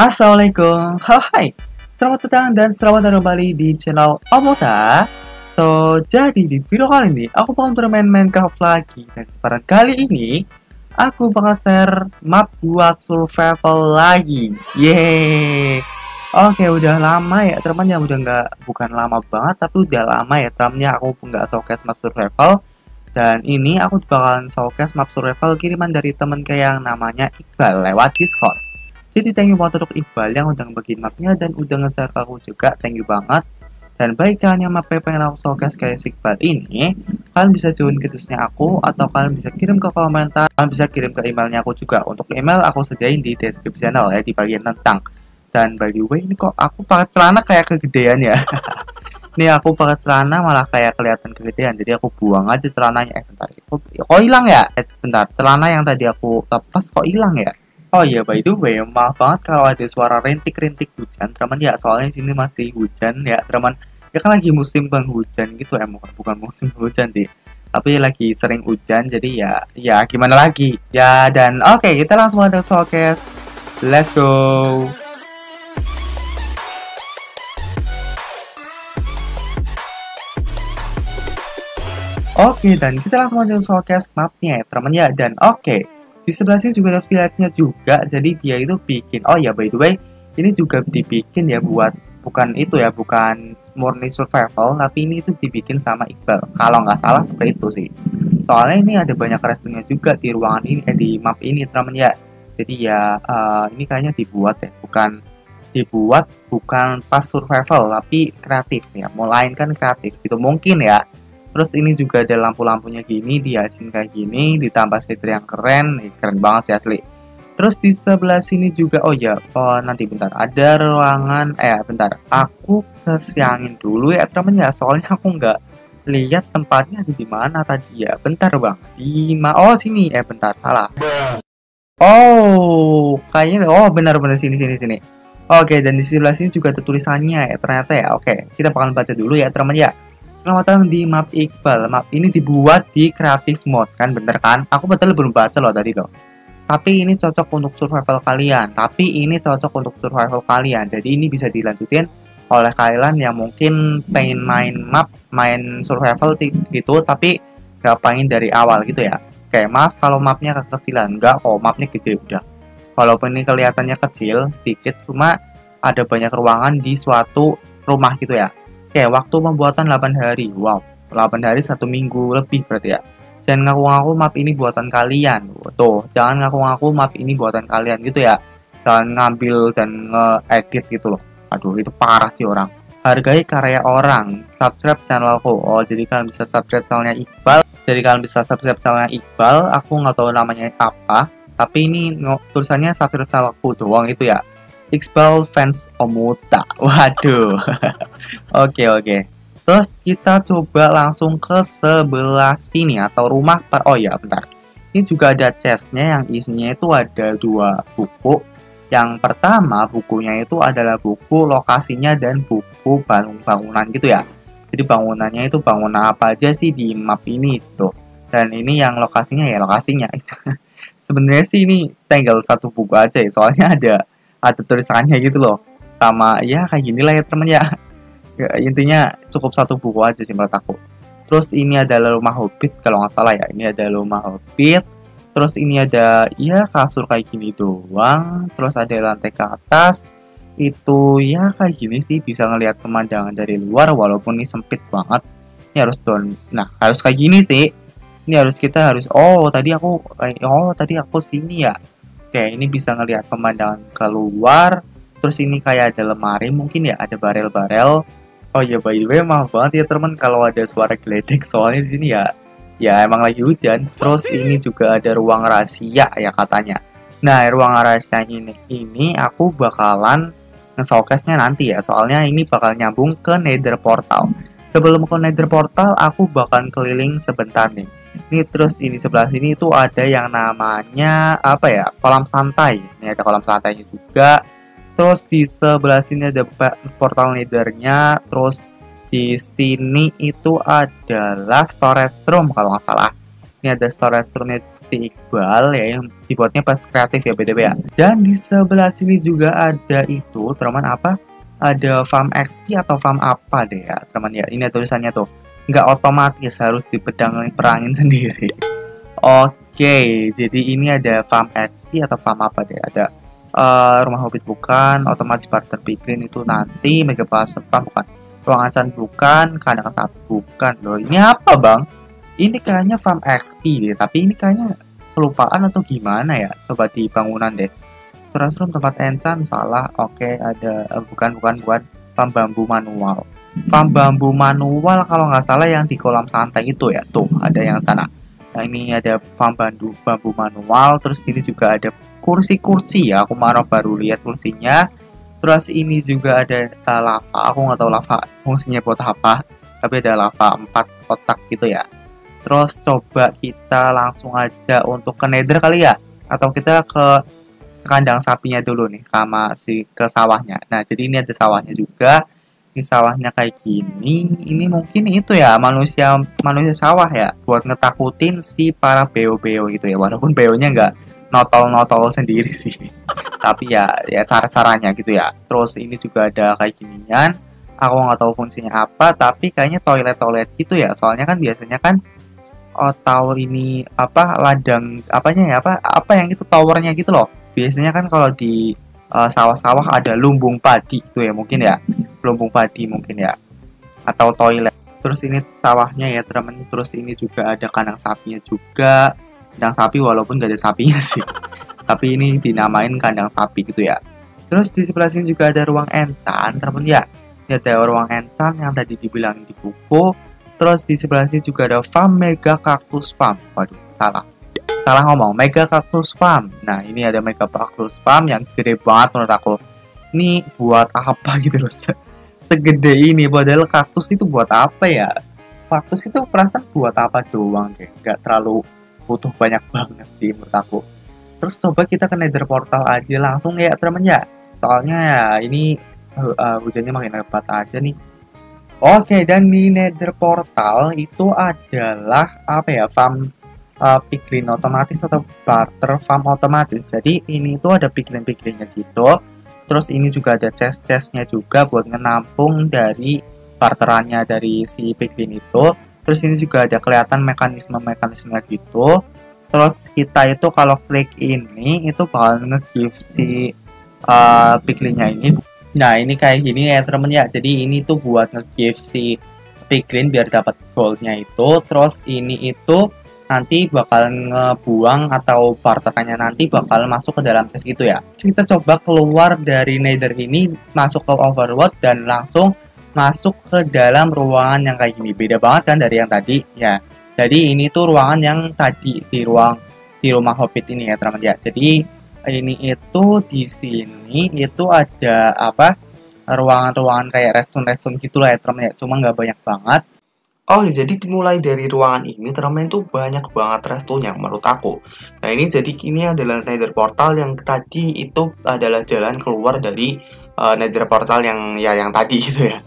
Assalamualaikum, hai. Selamat datang dan selamat datang kembali di channel Omota. So, jadi di video kali ini aku bakal bermain Minecraft lagi. Dan kesempatan kali ini aku bakal share map buat survival lagi. Yeay. Oke, udah lama ya. Teman ya udah nggak bukan lama banget tapi udah lama ya temannya aku nggak showcase map survival. Dan ini aku bakalan showcase map survival kiriman dari temen kayak yang namanya Iqbal lewat Discord jadi thank you banget untuk Iqbal yang udah ngebagiin mapnya dan udah nge-share aku juga. Thank you banget. Dan baik kalian yang mapnya pengen aku showcase kayak Iqbal ini, kalian bisa join ke aku atau kalian bisa kirim ke komentar. Kalian bisa kirim ke emailnya aku juga. Untuk email aku sediain di deskripsi channel ya di bagian tentang. Dan by the way ini kok aku pakai celana kayak kegedean ya. ini aku pakai celana malah kayak kelihatan kegedean. Jadi aku buang aja celananya. Eh bentar. Kok hilang ya? Eh bentar. Celana yang tadi aku lepas kok hilang ya? Oh iya, by the way, maaf banget kalau ada suara rintik-rintik hujan, teman ya. Soalnya di sini masih hujan ya, teman. Ya kan lagi musim penghujan gitu ya, bukan musim hujan sih. Tapi lagi sering hujan, jadi ya, ya gimana lagi. Ya dan oke, okay, kita langsung ada showcase. Let's go. Oke, okay, dan kita langsung aja showcase mapnya ya, teman ya. Dan oke, okay, di sebelah sini juga ada village-nya juga jadi dia itu bikin oh ya by the way ini juga dibikin ya buat bukan itu ya bukan murni survival tapi ini itu dibikin sama Iqbal. Kalau nggak salah seperti itu sih. Soalnya ini ada banyak restonya juga di ruangan ini eh, di map ini teman ya. Jadi ya uh, ini kayaknya dibuat ya bukan dibuat bukan pas survival tapi kreatif ya. Melainkan kreatif itu mungkin ya terus ini juga ada lampu-lampunya gini dihasilin kayak gini ditambah setir yang keren. Nih keren banget sih asli. Terus di sebelah sini juga oh ya oh nanti bentar. Ada ruangan eh bentar. Aku kesiangin dulu ya temen ya. Soalnya aku nggak lihat tempatnya di mana tadi ya. Bentar bang. Di ma oh sini. Eh bentar. Salah. Oh kayaknya oh benar-benar sini sini sini. Oke, dan di sebelah sini juga ada tulisannya ya ternyata ya. Oke, kita bakal baca dulu ya teman ya. Selamat datang di map Iqbal. Map ini dibuat di creative mode kan, bener kan? Aku betul belum baca loh tadi loh. Tapi ini cocok untuk survival kalian. Tapi ini cocok untuk survival kalian. Jadi ini bisa dilanjutin oleh kalian yang mungkin pengen main map, main survival gitu, tapi gak pengen dari awal gitu ya. Kayak maaf kalau mapnya kekecilan, enggak kok mapnya gede udah. Walaupun ini kelihatannya kecil sedikit, cuma ada banyak ruangan di suatu rumah gitu ya Oke, waktu pembuatan 8 hari. Wow, 8 hari satu minggu lebih berarti ya. Jangan ngaku-ngaku map ini buatan kalian. Tuh, jangan ngaku-ngaku map ini buatan kalian gitu ya. Jangan ngambil dan nge-edit gitu loh. Aduh, itu parah sih orang. Hargai karya orang. Subscribe channelku. Oh, jadi kalian bisa subscribe channelnya Iqbal. Jadi kalian bisa subscribe channelnya Iqbal. Aku nggak tahu namanya apa. Tapi ini tulisannya subscribe channelku doang itu ya. Iqbal fans Omuta. Waduh. Oke oke. Terus kita coba langsung ke sebelah sini atau rumah per oh ya bentar. Ini juga ada chestnya yang isinya itu ada dua buku. Yang pertama bukunya itu adalah buku lokasinya dan buku bangun-bangunan gitu ya. Jadi bangunannya itu bangunan apa aja sih di map ini itu. Dan ini yang lokasinya ya lokasinya. Sebenarnya sih ini tinggal satu buku aja ya. Soalnya ada ada tulisannya gitu loh. Sama ya kayak gini lah ya temen ya. ya intinya cukup satu buku aja sih menurut aku. Terus ini adalah rumah hobbit kalau nggak salah ya. Ini ada rumah hobbit terus ini ada ya kasur kayak gini doang. Terus ada lantai ke atas. Itu ya kayak gini sih bisa ngelihat pemandangan dari luar walaupun ini sempit banget. Ini harus don nah harus kayak gini sih. Ini harus kita harus oh tadi aku oh tadi aku sini ya Oke, ini bisa ngelihat pemandangan keluar. Terus ini kayak ada lemari mungkin ya, ada barel-barel. Oh ya by the way, maaf banget ya teman kalau ada suara geledek soalnya di sini ya ya emang lagi hujan. Terus ini juga ada ruang rahasia ya katanya. Nah, ruang rahasia ini ini aku bakalan nge-showcase-nya nanti ya. Soalnya ini bakal nyambung ke Nether Portal. Sebelum ke Nether Portal, aku bakal keliling sebentar nih ini terus ini sebelah sini itu ada yang namanya apa ya kolam santai ini ada kolam santainya juga terus di sebelah sini ada portal nethernya terus di sini itu adalah storage room kalau nggak salah ini ada storage roomnya si Iqbal ya yang dibuatnya pas kreatif ya BTW ya. Dan di sebelah sini juga ada itu teman apa? Ada farm XP atau farm apa deh ya teman ya. Ini tulisannya tuh nggak otomatis harus dipedang perangin sendiri. Oke, jadi ini ada farm XP atau farm apa deh? Ada uh, rumah hobbit bukan, otomatis partner piglin itu nanti, mega pasar bukan, ruangan san bukan, kandang sapi bukan loh. Ini apa bang? ini kayaknya farm XP deh tapi ini kayaknya kelupaan atau gimana ya coba di bangunan deh serem tempat enchant salah oke okay, ada uh, bukan bukan buat farm bambu manual farm bambu manual kalau nggak salah yang di kolam santai itu ya. Tuh ada yang sana. Nah ini ada farm bambu bambu manual terus ini juga ada kursi-kursi ya. Aku marah baru lihat kursinya. Terus ini juga ada uh, lava. Aku nggak tahu lava fungsinya buat apa tapi ada lava empat kotak gitu ya. Terus coba kita langsung aja untuk ke nether kali ya atau kita ke kandang sapinya dulu nih sama si ke sawahnya. Nah, jadi ini ada sawahnya juga. Ini sawahnya kayak gini. Ini mungkin itu ya manusia manusia sawah ya buat ngetakutin si para beo-beo gitu ya. Walaupun beo-nya nggak notol-notol sendiri sih. Tapi ya ya cara-caranya gitu ya. Terus ini juga ada kayak ginian. Aku nggak tahu fungsinya apa, tapi kayaknya toilet-toilet gitu ya. Soalnya kan biasanya kan oh, tower ini apa ladang apanya ya apa apa yang itu towernya gitu loh biasanya kan kalau di eh, sawah-sawah ada lumbung padi itu ya mungkin ya lumbung padi mungkin ya atau toilet terus ini sawahnya ya teman terus ini juga ada kandang sapinya juga kandang sapi walaupun gak ada sapinya sih tapi ini dinamain kandang sapi gitu ya terus di sebelah sini juga ada ruang encan teman ya ini ada ruang encan yang tadi dibilang di buku Terus di sebelah sini juga ada farm Mega Cactus Farm. Waduh, salah. Salah ngomong, Mega Cactus Farm. Nah, ini ada Mega Cactus Farm yang gede banget menurut aku. Ini buat apa gitu loh. Segede ini, padahal kaktus itu buat apa ya? Kaktus itu perasaan buat apa doang deh. Gak terlalu butuh banyak banget sih menurut aku. Terus coba kita ke nether portal aja langsung ya teman ya. Soalnya ya ini uh, hujannya makin lebat aja nih Oke, dan di Nether Portal itu adalah apa ya farm uh, piglin otomatis atau barter farm otomatis. Jadi ini tuh ada piglin-piglinnya gitu. Terus ini juga ada chest-chestnya juga buat menampung dari barterannya dari si piglin itu. Terus ini juga ada kelihatan mekanisme-mekanisme gitu. Terus kita itu kalau klik ini itu bakal nge-give si uh, piglinnya ini Nah ini kayak gini ya temen ya. Jadi ini tuh buat nge-give si piglin biar dapat goldnya itu. Terus ini itu nanti bakal ngebuang atau barterannya nanti bakal masuk ke dalam chest gitu ya. Kita coba keluar dari nether ini masuk ke overworld dan langsung masuk ke dalam ruangan yang kayak gini. Beda banget kan dari yang tadi ya. Jadi ini tuh ruangan yang tadi di ruang di rumah hobbit ini ya teman-teman ya. Jadi ini itu di sini itu ada apa ruangan-ruangan kayak restoran-restoran gitu lah ya teman ya cuma nggak banyak banget Oh, jadi dimulai dari ruangan ini teman itu banyak banget restonya menurut aku. Nah, ini jadi ini adalah nether portal yang tadi itu adalah jalan keluar dari uh, nether portal yang ya yang tadi gitu ya.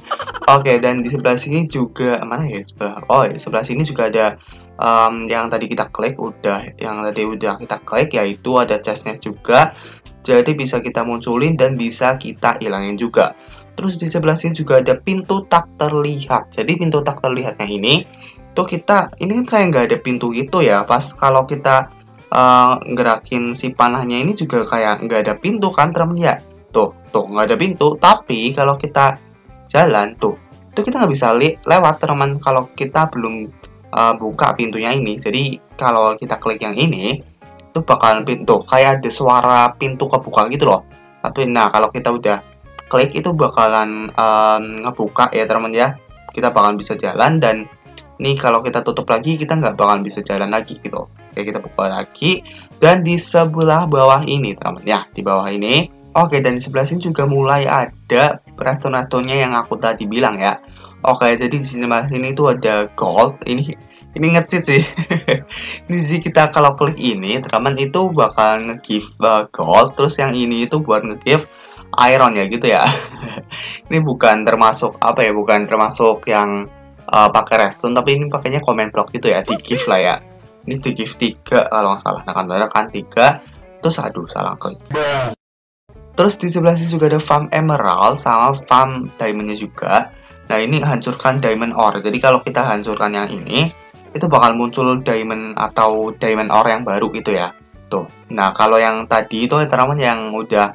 Oke, okay, dan di sebelah sini juga mana ya sebelah Oh, di sebelah sini juga ada um, yang tadi kita klik udah yang tadi udah kita klik yaitu ada chestnya juga jadi bisa kita munculin dan bisa kita hilangin juga terus di sebelah sini juga ada pintu tak terlihat jadi pintu tak terlihatnya ini tuh kita ini kan kayak nggak ada pintu gitu ya pas kalau kita uh, gerakin si panahnya ini juga kayak nggak ada pintu kan temen ya tuh tuh nggak ada pintu tapi kalau kita jalan tuh itu kita nggak bisa lewat teman kalau kita belum uh, buka pintunya ini. Jadi kalau kita klik yang ini, itu bakalan pintu kayak ada suara pintu kebuka gitu loh. Tapi nah kalau kita udah klik itu bakalan um, ngebuka ya teman ya. Kita bakalan bisa jalan dan ini kalau kita tutup lagi kita nggak bakalan bisa jalan lagi gitu. Oke kita buka lagi dan di sebelah bawah ini teman ya di bawah ini. Oke dan di sebelah sini juga mulai ada restoran-restorannya yang aku tadi bilang ya. Oke, jadi di sini ini tuh ada gold. Ini ini ngecit sih. ini sih kita kalau klik ini, teman itu bakal nge-give uh, gold. Terus yang ini itu buat nge-give iron ya gitu ya. ini bukan termasuk apa ya? Bukan termasuk yang uh, pakai redstone, tapi ini pakainya comment block gitu ya, give lah ya. ini gift 3 kalau nggak salah nah kan kan 3 terus aduh salah klik terus di sebelah sini juga ada farm emerald sama farm diamondnya juga nah ini hancurkan diamond ore jadi kalau kita hancurkan yang ini itu bakal muncul diamond atau diamond ore yang baru gitu ya tuh nah kalau yang tadi itu teman yang udah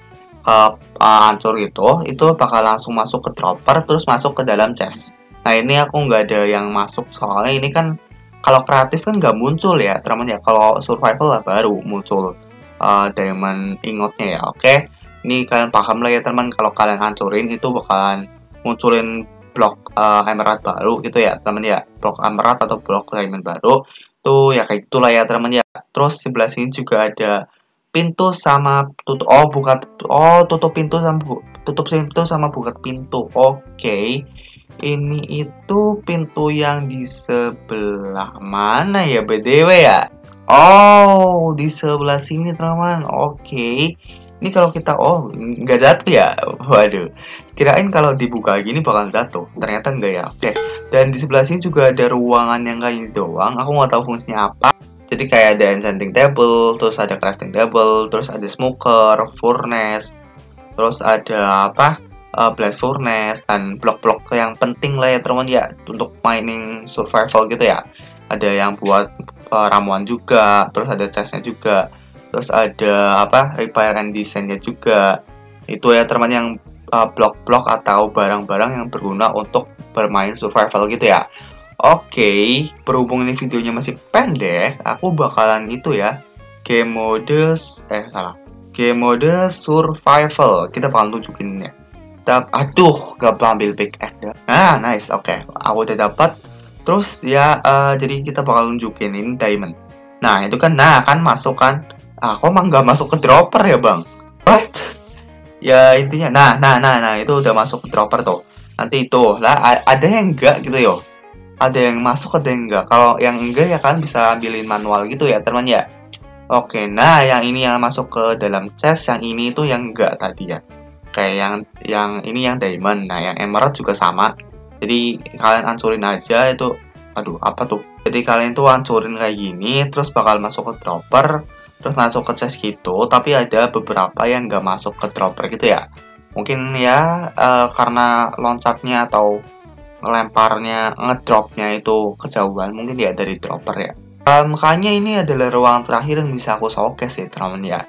uh, uh, hancur itu itu bakal langsung masuk ke dropper terus masuk ke dalam chest. Nah ini aku nggak ada yang masuk soalnya ini kan kalau kreatif kan nggak muncul ya teman ya. Kalau survival lah baru muncul uh, diamond ingotnya ya. Oke ini kalian paham lah ya teman kalau kalian hancurin itu bakalan munculin blok uh, emerald baru gitu ya teman ya. Blok emerald atau blok diamond baru. Tuh ya kayak itulah ya teman ya. Terus sebelah sini juga ada pintu sama tutup oh buka oh tutup pintu sama bu, tutup pintu sama buka pintu oke okay ini itu pintu yang di sebelah mana ya BDW ya? Oh, di sebelah sini teman-teman. Oke. Okay. Ini kalau kita oh nggak jatuh ya? Waduh. Kirain kalau dibuka gini bakal jatuh. Ternyata enggak ya. Oke. Okay. Dan di sebelah sini juga ada ruangan yang kayak doang. Aku nggak tahu fungsinya apa. Jadi kayak ada enchanting table, terus ada crafting table, terus ada smoker, furnace, terus ada apa? uh, blast furnace dan blok-blok yang penting lah ya teman ya untuk mining survival gitu ya ada yang buat uh, ramuan juga terus ada chestnya juga terus ada apa repair and designnya juga itu ya teman yang uh, blok-blok atau barang-barang yang berguna untuk bermain survival gitu ya oke berhubung ini videonya masih pendek aku bakalan itu ya. Game mode eh salah. Game mode survival. Kita bakal tunjukin ya. Aduh gak ambil big X nah nice oke. Okay. aku udah dapat. Terus ya uh, jadi kita bakal nunjukin ini diamond. Nah itu kan nah kan masuk kan. Ah kok emang gak masuk ke dropper ya bang? What? Ya intinya nah nah nah nah itu udah masuk ke dropper tuh. Nanti itu lah ada yang enggak gitu yo ada yang masuk ada yang enggak kalau yang enggak ya kan bisa ambilin manual gitu ya teman ya? Oke nah yang ini yang masuk ke dalam chest yang ini itu yang enggak tadi ya. Kayak yang yang ini yang diamond. Nah yang emerald juga sama. Jadi kalian hancurin aja itu. Aduh apa tuh? Jadi kalian tuh hancurin kayak gini terus bakal masuk ke dropper terus masuk ke chest gitu. Tapi ada beberapa yang nggak masuk ke dropper gitu ya. Mungkin ya uh, karena loncatnya atau ngelemparnya ngedropnya itu kejauhan. Mungkin ya dari dropper ya. Uh, makanya ini adalah ruang terakhir yang bisa aku showcase ya teman ya.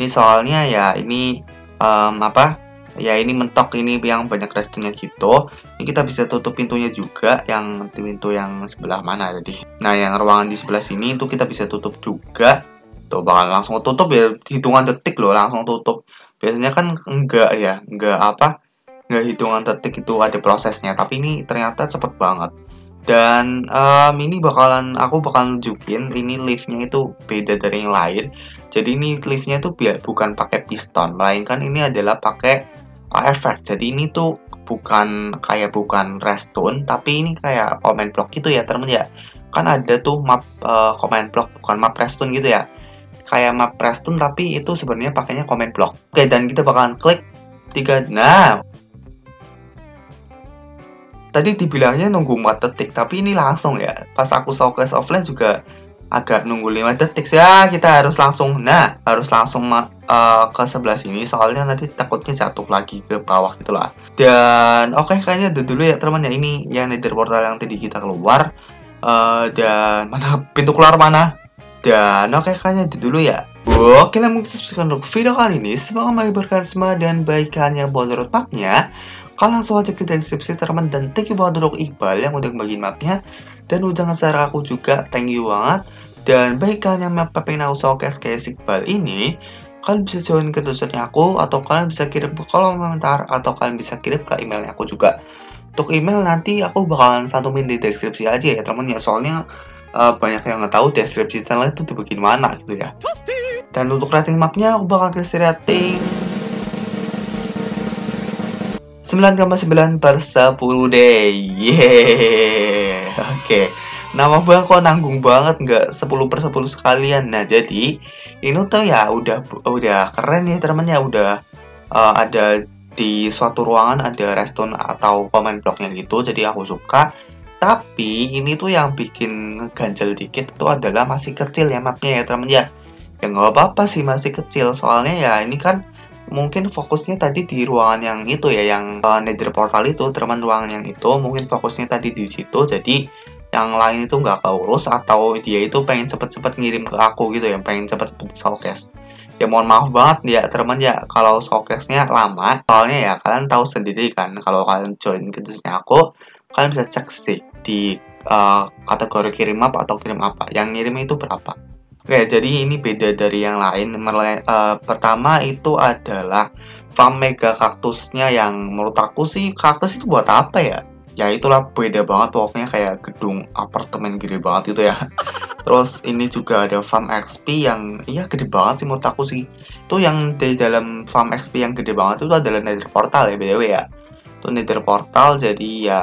Ini soalnya ya ini um, apa ya ini mentok ini yang banyak restonya gitu. Ini kita bisa tutup pintunya juga yang pintu yang sebelah mana tadi. Nah yang ruangan di sebelah sini itu kita bisa tutup juga. Tuh bakal langsung tutup ya hitungan detik loh langsung tutup. Biasanya kan enggak ya enggak apa enggak hitungan detik itu ada prosesnya tapi ini ternyata cepet banget. Dan um, ini bakalan aku bakal nunjukin ini liftnya itu beda dari yang lain. Jadi ini liftnya itu bukan pakai piston melainkan ini adalah pakai uh, efek jadi ini tuh bukan kayak bukan redstone tapi ini kayak comment block gitu ya temen ya. Kan ada tuh map uh, comment block bukan map redstone gitu ya. Kayak map redstone tapi itu sebenarnya pakainya comment block. Oke dan kita bakalan klik tiga. Nah tadi dibilangnya nunggu 4 detik tapi ini langsung ya. Pas aku showcase offline juga agak nunggu 5 detik ya kita harus langsung nah harus langsung uh, ke sebelah sini soalnya nanti takutnya jatuh lagi ke bawah gitu lah. Dan oke okay, kayaknya itu dulu ya teman ya. Ini yang nether portal yang tadi kita keluar uh, dan mana pintu keluar mana? Dan oke okay, kayaknya itu dulu ya. Oke lah mungkin sekian untuk video kali ini. Semoga menghibur semua dan baik kalian buat roadmapnya Kalian langsung aja ke deskripsi teman dan thank you banget untuk Iqbal yang udah bagiin mapnya. Dan udah nge-share aku juga thank you banget. Dan baik kalian yang map pengen aku showcase kayak Iqbal ini kalian bisa join ke tulisannya aku atau kalian bisa kirim ke kolom komentar atau kalian bisa kirim ke emailnya aku juga. Untuk email nanti aku bakalan santumin di deskripsi aja ya teman ya. Soalnya uh, banyak yang nggak tahu deskripsi channel itu dibikin mana gitu ya. Dan untuk rating mapnya aku bakal kasih rating 9,9 per 10 deh Yeay. Oke. Okay. Nama bang kok nanggung banget nggak 10 per 10 sekalian. Nah jadi Ini tuh ya udah udah keren ya temennya. Udah uh, ada di suatu ruangan ada redstone atau comment blocknya gitu Jadi aku suka. Tapi ini tuh yang bikin ganjel dikit itu adalah masih kecil ya mapnya ya teman ya. Ya nggak apa-apa sih masih kecil soalnya ya ini kan mungkin fokusnya tadi di ruangan yang itu ya yang uh, nether portal itu teman ruangan yang itu mungkin fokusnya tadi di situ. Jadi yang lain itu nggak keurus atau dia itu pengen cepet-cepet ngirim ke aku gitu ya pengen cepet-cepet showcase. Ya mohon maaf banget ya teman ya kalau showcase-nya lama soalnya ya kalian tahu sendiri kan kalau kalian join ketusnya aku kalian bisa cek sih di uh, kategori kirim apa atau kirim apa yang ngirim itu berapa Oke, jadi ini beda dari yang lain. Uh, pertama itu adalah farm mega kaktusnya yang menurut aku sih kaktus itu buat apa ya? Ya itulah beda banget pokoknya kayak gedung apartemen gede banget itu ya. Terus ini juga ada farm XP yang iya gede banget sih menurut aku sih. Itu yang di dalam farm XP yang gede banget itu adalah Nether Portal ya BTW ya. Itu Nether Portal jadi ya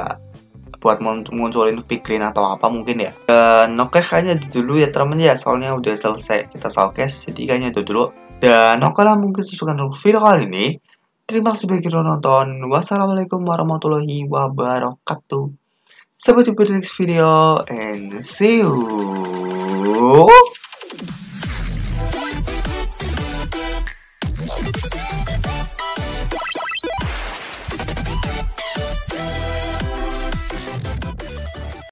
buat munculin figurine atau apa mungkin ya. Dan oke okay, kayaknya dulu ya teman ya. Soalnya udah selesai kita showcase jadi kayaknya itu dulu. Dan oke lah mungkin sesuai dengan video kali ini. Terima kasih bagi yang nonton. Wassalamualaikum warahmatullahi wabarakatuh. Sampai jumpa di next video and see you